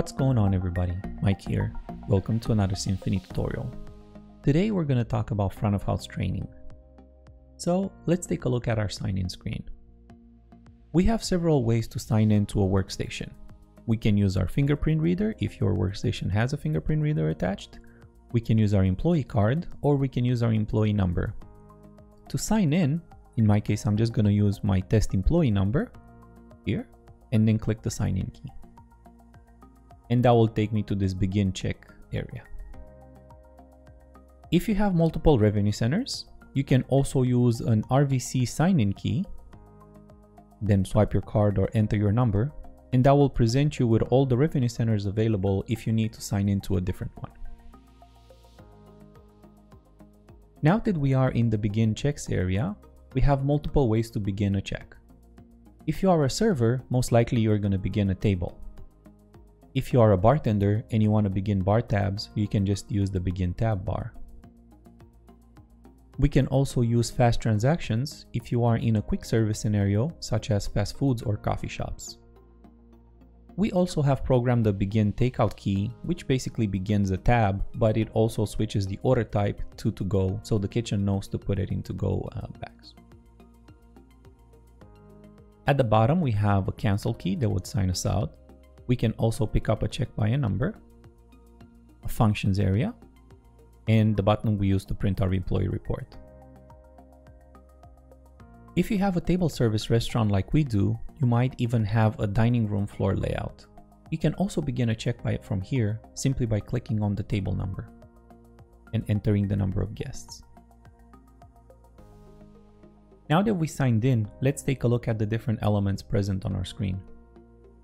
What's going on everybody? Mike here. Welcome to another Simphony tutorial. Today we're going to talk about front of house training. So let's take a look at our sign-in screen. We have several ways to sign in to a workstation. We can use our fingerprint reader if your workstation has a fingerprint reader attached. We can use our employee card or we can use our employee number. To sign in, in my case I'm just going to use my test employee number here and then click the sign in key and that will take me to this begin check area. If you have multiple revenue centers, you can also use an RVC sign-in key, then swipe your card or enter your number, and that will present you with all the revenue centers available if you need to sign into a different one. Now that we are in the begin checks area, we have multiple ways to begin a check. If you are a server, most likely you're going to begin a table. If you are a bartender and you want to begin bar tabs, you can just use the begin tab bar. We can also use fast transactions if you are in a quick service scenario, such as fast foods or coffee shops. We also have programmed the begin takeout key, which basically begins a tab, but it also switches the order type to to go, so the kitchen knows to put it into go uh, bags. At the bottom, we have a cancel key that would sign us out. We can also pick up a check by a number, a functions area, and the button we use to print our employee report. If you have a table service restaurant like we do, you might even have a dining room floor layout. You can also begin a check by it from here simply by clicking on the table number and entering the number of guests. Now that we signed in, let's take a look at the different elements present on our screen.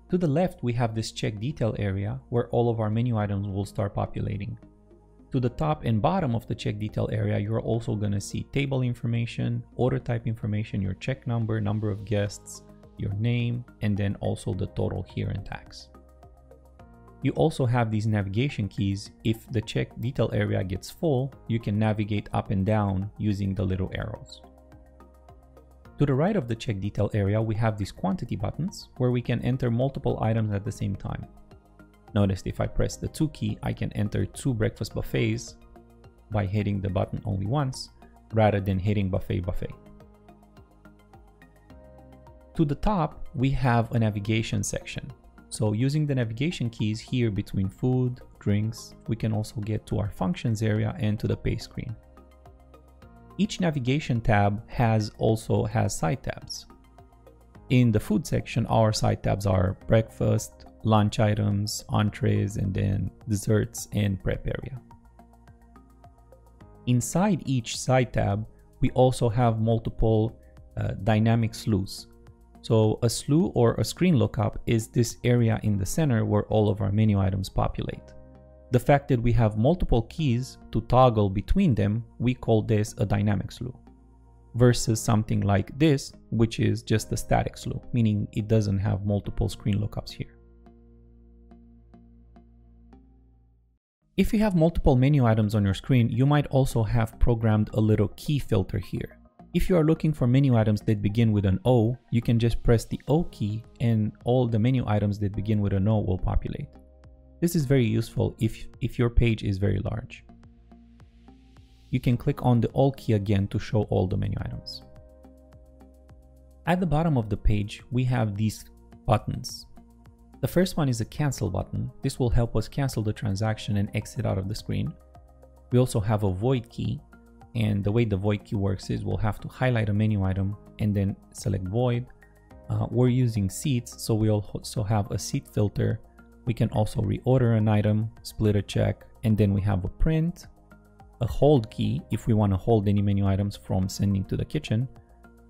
To the left, we have this check detail area where all of our menu items will start populating. To the top and bottom of the check detail area, you're also going to see table information, order type information, your check number, number of guests, your name, and then also the total here in tax. You also have these navigation keys. If the check detail area gets full, you can navigate up and down using the little arrows. To the right of the check detail area, we have these quantity buttons where we can enter multiple items at the same time. Notice if I press the 2 key, I can enter two breakfast buffets by hitting the button only once rather than hitting buffet buffet. To the top, we have a navigation section. So using the navigation keys here between food, drinks, we can also get to our functions area and to the pay screen. Each navigation tab has also has side tabs. In the food section, our side tabs are breakfast, lunch items, entrees, and then desserts and prep area. Inside each side tab, we also have multiple uh, dynamic slews. So a slew or a screen lookup is this area in the center where all of our menu items populate. The fact that we have multiple keys to toggle between them, we call this a dynamic slew. Versus something like this, which is just a static slew, meaning it doesn't have multiple screen lookups here. If you have multiple menu items on your screen, you might also have programmed a little key filter here. If you are looking for menu items that begin with an O, you can just press the O key and all the menu items that begin with an O will populate. This is very useful if, if your page is very large. You can click on the All key again to show all the menu items. At the bottom of the page, we have these buttons. The first one is a cancel button. This will help us cancel the transaction and exit out of the screen. We also have a void key and the way the void key works is we'll have to highlight a menu item and then select void. Uh, we're using seats, so we also have a seat filter we can also reorder an item, split a check, and then we have a print, a hold key if we want to hold any menu items from sending to the kitchen,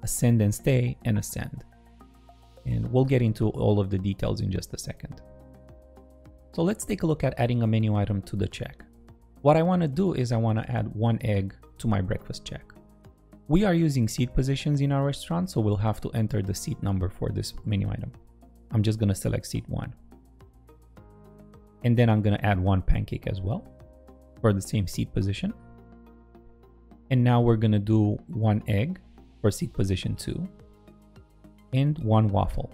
a send and stay, and a send. And we'll get into all of the details in just a second. So let's take a look at adding a menu item to the check. What I want to do is I want to add one egg to my breakfast check. We are using seat positions in our restaurant, so we'll have to enter the seat number for this menu item. I'm just going to select seat 1. And then I'm gonna add one pancake as well for the same seat position. And now we're gonna do one egg for seat position two and one waffle.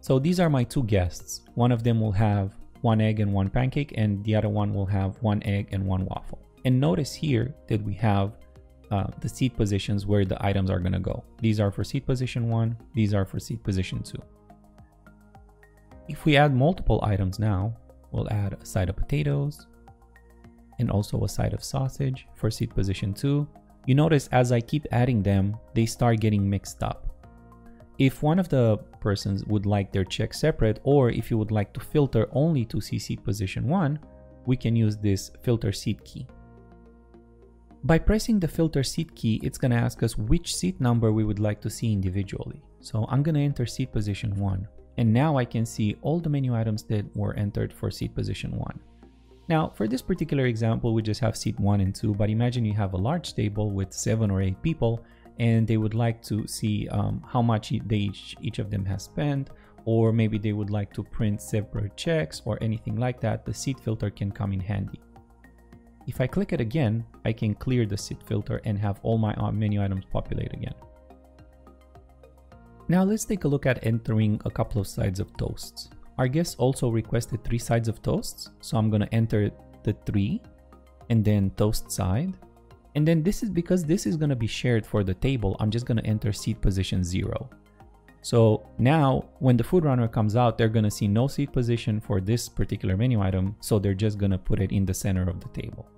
So these are my two guests. One of them will have one egg and one pancake and the other one will have one egg and one waffle. And notice here that we have uh, the seat positions where the items are gonna go. These are for seat position one, these are for seat position two. If we add multiple items now, we'll add a side of potatoes and also a side of sausage for seat position two. You notice as I keep adding them, they start getting mixed up. If one of the persons would like their check separate or if you would like to filter only to see seat position 1, we can use this filter seat key. By pressing the filter seat key, it's going to ask us which seat number we would like to see individually. So I'm going to enter seat position 1 and now I can see all the menu items that were entered for seat position 1. Now, for this particular example, we just have seat 1 and 2, but imagine you have a large table with 7 or 8 people and they would like to see um, how much they each, each of them has spent or maybe they would like to print separate checks or anything like that, the seat filter can come in handy. If I click it again, I can clear the seat filter and have all my uh, menu items populate again. Now let's take a look at entering a couple of sides of toasts. Our guest also requested three sides of toasts, so I'm gonna enter the three and then toast side and then this is because this is going to be shared for the table, I'm just going to enter seat position 0. So now when the food runner comes out, they're going to see no seat position for this particular menu item. So they're just going to put it in the center of the table.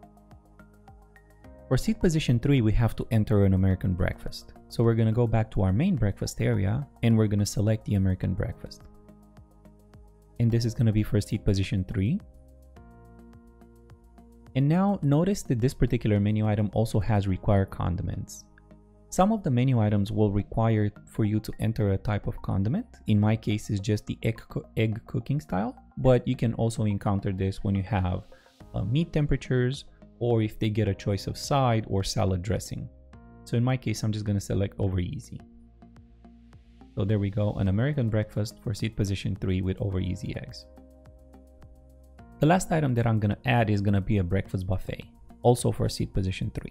For seat position 3, we have to enter an American breakfast. So we're going to go back to our main breakfast area and we're going to select the American breakfast. And this is going to be for seat position 3. And now notice that this particular menu item also has require condiments. Some of the menu items will require for you to enter a type of condiment. In my case, it's just the egg, co egg cooking style, but you can also encounter this when you have uh, meat temperatures or if they get a choice of side or salad dressing. So in my case, I'm just gonna select over easy. So there we go, an American breakfast for seat position three with over easy eggs. The last item that I'm gonna add is gonna be a breakfast buffet, also for seat position 3.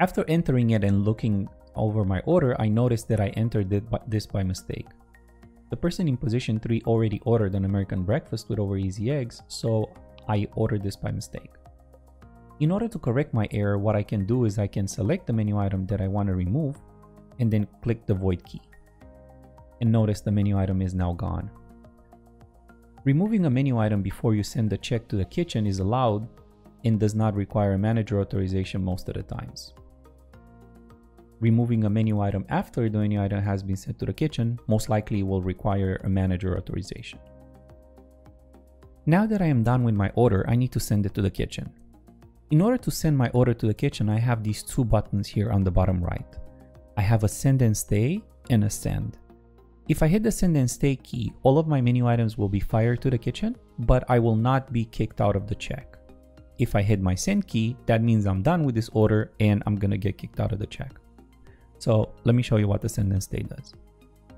After entering it and looking over my order, I noticed that I entered this by mistake. The person in position 3 already ordered an American breakfast with over easy eggs, so I ordered this by mistake. In order to correct my error, what I can do is I can select the menu item that I want to remove and then click the void key. And notice the menu item is now gone. Removing a menu item before you send the check to the kitchen is allowed and does not require manager authorization most of the times. Removing a menu item after the menu item has been sent to the kitchen most likely will require a manager authorization. Now that I am done with my order, I need to send it to the kitchen. In order to send my order to the kitchen, I have these two buttons here on the bottom right. I have a send and stay and a send. If I hit the send and stay key, all of my menu items will be fired to the kitchen, but I will not be kicked out of the check. If I hit my send key, that means I'm done with this order and I'm gonna get kicked out of the check. So let me show you what the send and stay does.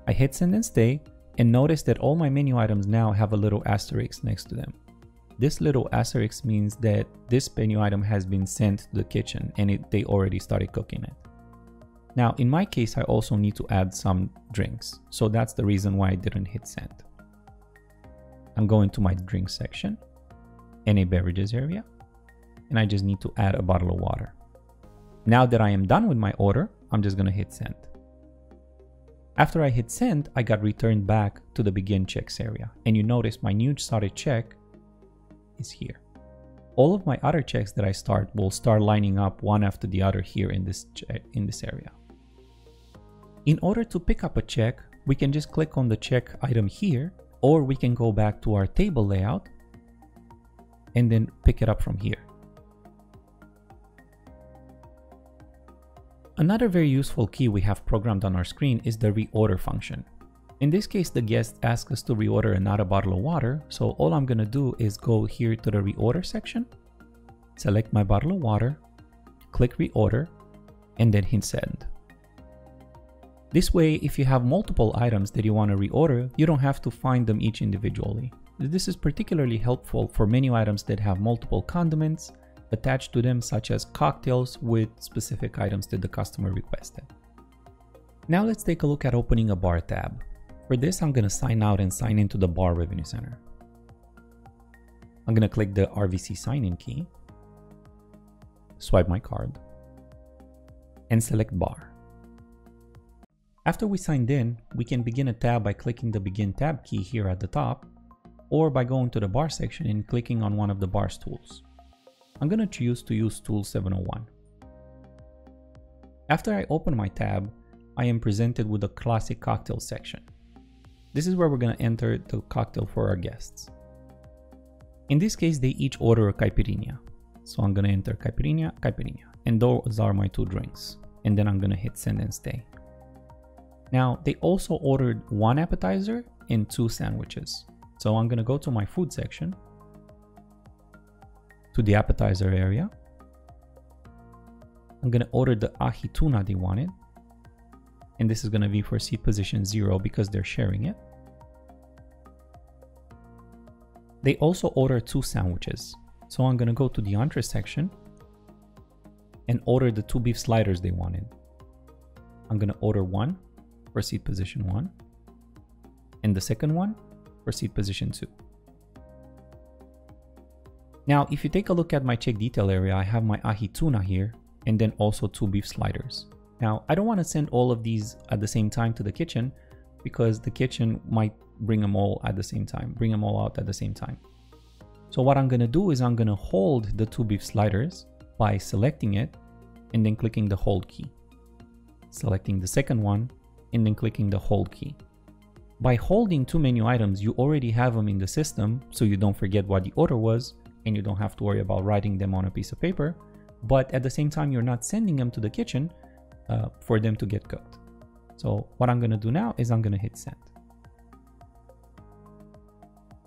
I hit send and stay and notice that all my menu items now have a little asterisk next to them. This little asterisk means that this menu item has been sent to the kitchen and it, they already started cooking it. Now, in my case, I also need to add some drinks. So that's the reason why I didn't hit send. I'm going to my drink section, NA beverages area, and I just need to add a bottle of water. Now that I am done with my order, I'm just gonna hit send. After I hit send, I got returned back to the begin checks area. And you notice my new started check is here. All of my other checks that I start will start lining up one after the other here in this, in this area. In order to pick up a check, we can just click on the check item here, or we can go back to our table layout and then pick it up from here. Another very useful key we have programmed on our screen is the reorder function. In this case, the guest asks us to reorder another bottle of water, so all I'm gonna do is go here to the reorder section, select my bottle of water, click reorder, and then hit send. This way, if you have multiple items that you want to reorder, you don't have to find them each individually. This is particularly helpful for menu items that have multiple condiments attached to them such as cocktails with specific items that the customer requested. Now let's take a look at opening a bar tab. For this, I'm gonna sign out and sign into the bar revenue center. I'm gonna click the RVC sign-in key, swipe my card, and select bar. After we signed in, we can begin a tab by clicking the begin tab key here at the top, or by going to the bar section and clicking on one of the bar's tools. I'm gonna choose to use tool 701. After I open my tab, I am presented with a classic cocktail section. This is where we're gonna enter the cocktail for our guests. In this case, they each order a caipirinha. So I'm gonna enter caipirinha, caipirinha, and those are my two drinks. And then I'm gonna hit send and stay. Now, they also ordered one appetizer and two sandwiches. So I'm gonna go to my food section, to the appetizer area. I'm gonna order the ahi tuna they wanted. And this is gonna be for seat position zero because they're sharing it. They also order two sandwiches. So I'm gonna go to the entree section and order the two beef sliders they wanted. I'm gonna order one for seat position one and the second one for seat position two. Now, if you take a look at my check detail area, I have my ahi tuna here and then also two beef sliders. Now, I don't want to send all of these at the same time to the kitchen because the kitchen might bring them all at the same time, bring them all out at the same time. So what I'm gonna do is I'm gonna hold the two beef sliders by selecting it and then clicking the hold key. Selecting the second one and then clicking the hold key. By holding two menu items, you already have them in the system so you don't forget what the order was and you don't have to worry about writing them on a piece of paper. But at the same time, you're not sending them to the kitchen uh, for them to get cooked. So what I'm gonna do now is I'm gonna hit send.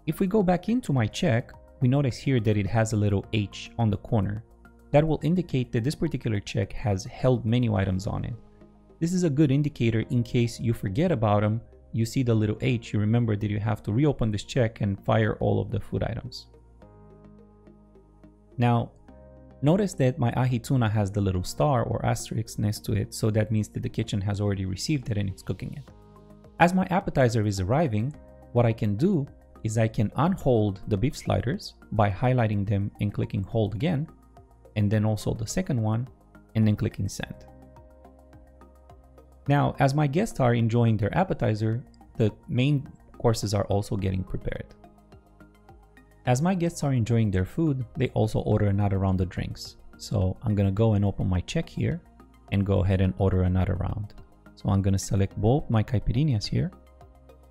If we go back into my check, we notice here that it has a little H on the corner. That will indicate that this particular check has held menu items on it. This is a good indicator in case you forget about them, you see the little H, you remember that you have to reopen this check and fire all of the food items. Now, notice that my ahi tuna has the little star or asterisk next to it, so that means that the kitchen has already received it and it's cooking it. As my appetizer is arriving, what I can do is I can unhold the beef sliders by highlighting them and clicking hold again, and then also the second one, and then clicking send. Now, as my guests are enjoying their appetizer, the main courses are also getting prepared. As my guests are enjoying their food, they also order another round of drinks. So I'm gonna go and open my check here and go ahead and order another round. So I'm gonna select both my caipirinhas here,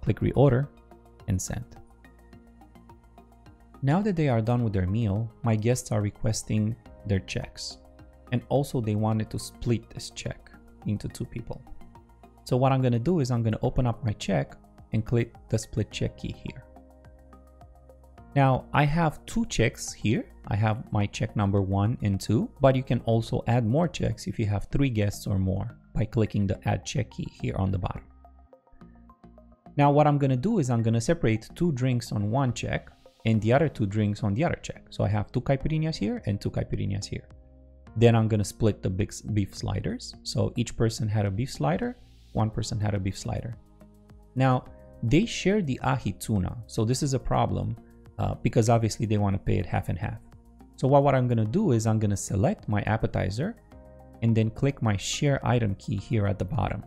click reorder and send. Now that they are done with their meal, my guests are requesting their checks. And also they wanted to split this check into two people. So what I'm gonna do is I'm gonna open up my check and click the split check key here. Now I have two checks here. I have my check number one and two, but you can also add more checks if you have three guests or more by clicking the add check key here on the bottom. Now what I'm gonna do is I'm gonna separate two drinks on one check and the other two drinks on the other check. So I have two caipirinhas here and two caipirinhas here. Then I'm gonna split the big beef sliders. So each person had a beef slider, one person had a beef slider. Now they share the ahi tuna, so this is a problem uh, because obviously they want to pay it half and half. So what, what I'm going to do is I'm going to select my appetizer and then click my share item key here at the bottom.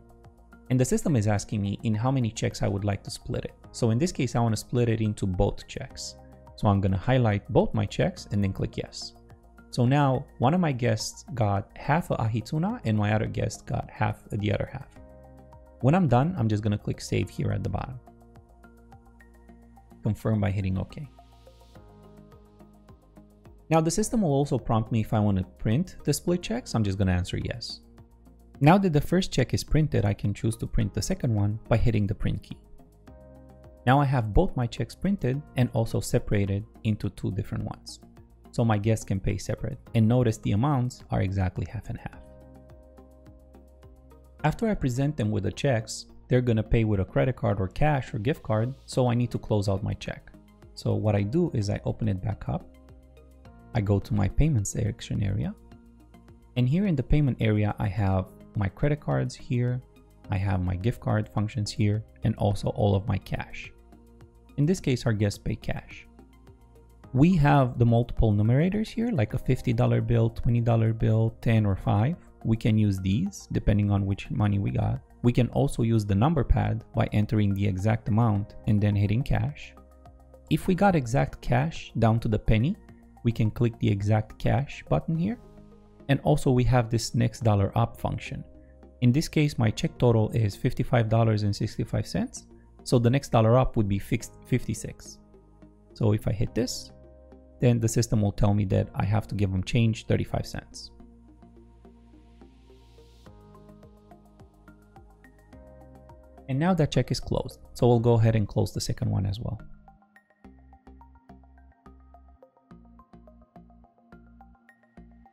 And the system is asking me in how many checks I would like to split it. So in this case, I want to split it into both checks. So I'm going to highlight both my checks and then click yes. So now one of my guests got half of ahi tuna and my other guest got half the other half. When I'm done, I'm just going to click save here at the bottom. Confirm by hitting OK. Now the system will also prompt me if I want to print the split checks, I'm just going to answer yes. Now that the first check is printed, I can choose to print the second one by hitting the print key. Now I have both my checks printed and also separated into two different ones. So my guests can pay separate and notice the amounts are exactly half and half. After I present them with the checks, they're gonna pay with a credit card or cash or gift card, so I need to close out my check. So what I do is I open it back up I go to my payments section area. And here in the payment area, I have my credit cards here, I have my gift card functions here and also all of my cash. In this case, our guests pay cash. We have the multiple numerators here, like a $50 bill, $20 bill, 10 or 5. We can use these depending on which money we got. We can also use the number pad by entering the exact amount and then hitting cash. If we got exact cash down to the penny, we can click the exact cash button here. And also we have this next dollar up function. In this case, my check total is $55.65. So the next dollar up would be fixed 56. So if I hit this, then the system will tell me that I have to give them change 35 cents. And now that check is closed. So we'll go ahead and close the second one as well.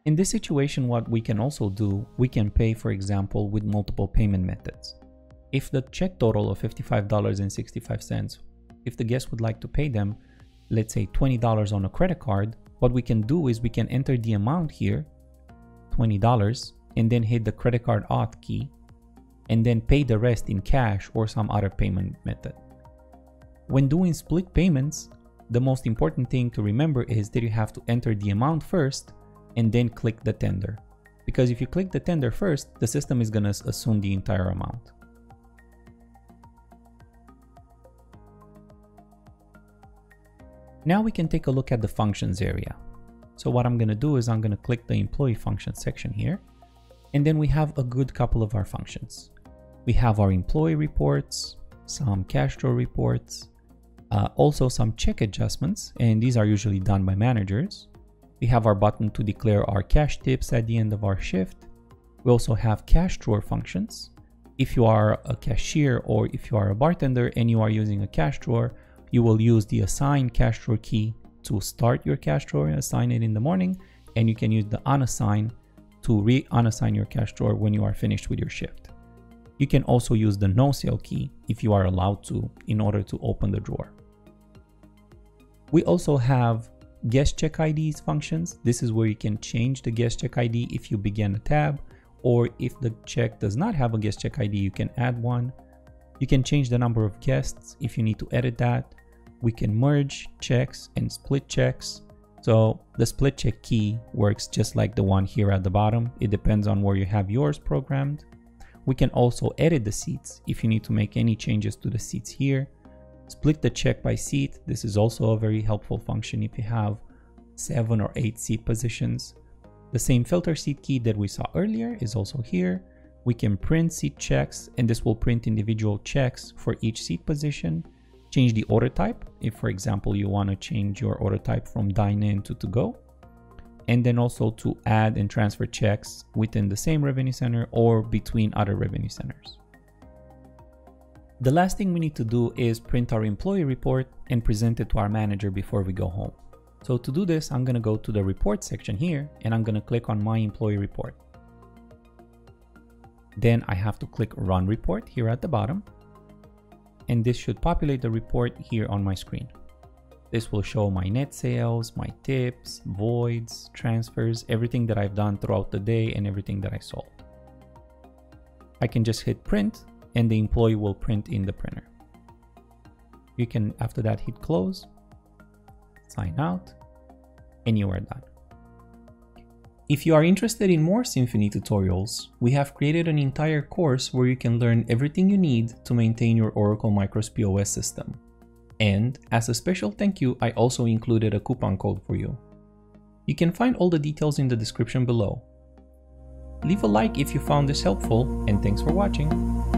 In this situation, what we can also do, we can pay, for example, with multiple payment methods. If the check total of $55.65, if the guest would like to pay them, let's say $20 on a credit card, what we can do is we can enter the amount here, $20, and then hit the credit card auth key, and then pay the rest in cash or some other payment method. When doing split payments, the most important thing to remember is that you have to enter the amount first and then click the tender. Because if you click the tender first, the system is gonna assume the entire amount. Now we can take a look at the functions area. So what I'm gonna do is I'm gonna click the employee function section here, and then we have a good couple of our functions. We have our employee reports, some cash draw reports, uh, also some check adjustments, and these are usually done by managers. We have our button to declare our cash tips at the end of our shift. We also have cash drawer functions. If you are a cashier or if you are a bartender and you are using a cash drawer, you will use the assign cash drawer key to start your cash drawer and assign it in the morning. And you can use the unassign to re-unassign your cash drawer when you are finished with your shift. You can also use the no sale key if you are allowed to in order to open the drawer. We also have guest check IDs functions. This is where you can change the guest check ID if you begin a tab or if the check does not have a guest check ID, you can add one. You can change the number of guests if you need to edit that we can merge checks and split checks. So the split check key works just like the one here at the bottom. It depends on where you have yours programmed. We can also edit the seats if you need to make any changes to the seats here. Split the check by seat. This is also a very helpful function if you have seven or eight seat positions. The same filter seat key that we saw earlier is also here. We can print seat checks and this will print individual checks for each seat position change the order type if for example you want to change your order type from dine in to to go and then also to add and transfer checks within the same revenue center or between other revenue centers. The last thing we need to do is print our employee report and present it to our manager before we go home. So to do this, I'm going to go to the report section here and I'm going to click on my employee report. Then I have to click run report here at the bottom and this should populate the report here on my screen. This will show my net sales, my tips, voids, transfers, everything that I've done throughout the day and everything that I sold. I can just hit print and the employee will print in the printer. You can after that hit close, sign out, and you are done. If you are interested in more Simphony tutorials, we have created an entire course where you can learn everything you need to maintain your Oracle Micros POS system. And, as a special thank you, I also included a coupon code for you. You can find all the details in the description below. Leave a like if you found this helpful, and thanks for watching!